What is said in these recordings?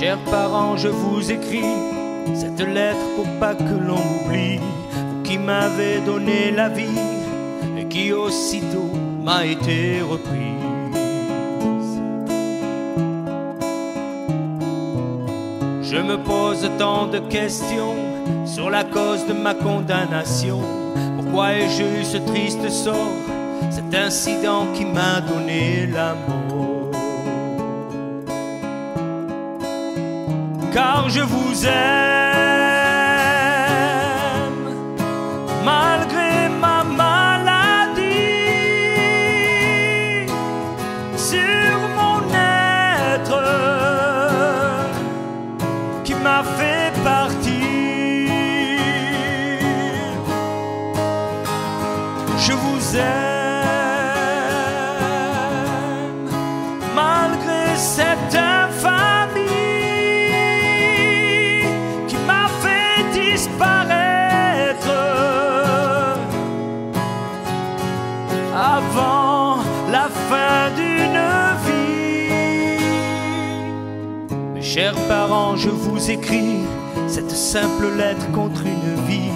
Chers parents, je vous écris cette lettre pour pas que l'on m'oublie. Qui m'avez donné la vie et qui aussitôt m'a été reprise. Je me pose tant de questions sur la cause de ma condamnation. Pourquoi ai-je eu ce triste sort, cet incident qui m'a donné la Car je vous aime, malgré ma maladie, sur mon être qui m'a fait chers parents, je vous écris cette simple lettre contre une vie,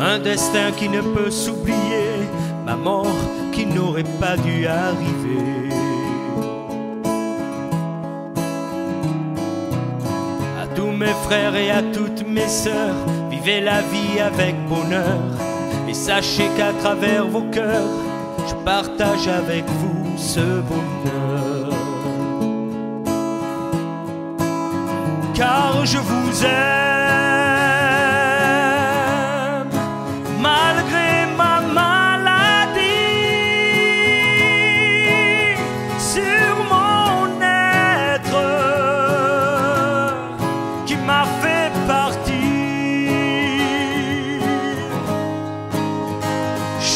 un destin qui ne peut s'oublier, ma mort qui n'aurait pas dû arriver. À tous mes frères et à toutes mes sœurs, vivez la vie avec bonheur et sachez qu'à travers vos cœurs, je partage avec vous ce bonheur. Car je vous aime malgré ma maladie sur mon être qui m'a fait partir.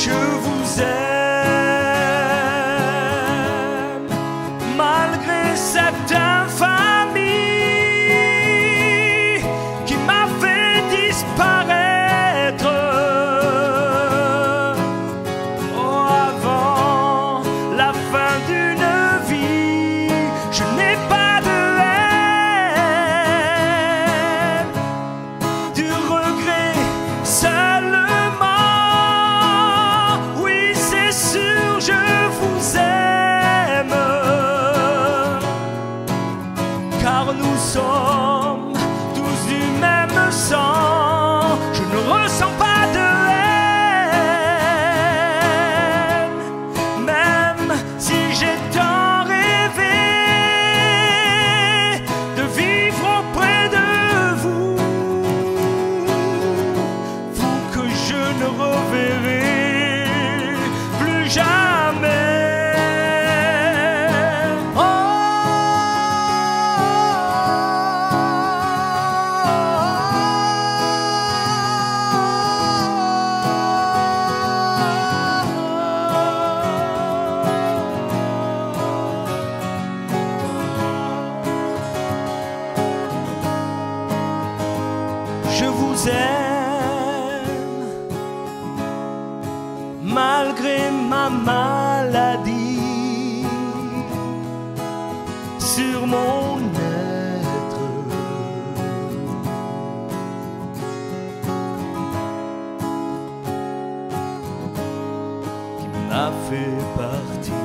Je vous aime malgré cette Je vous aime malgré ma maladie sur mon être qui m'a fait partir.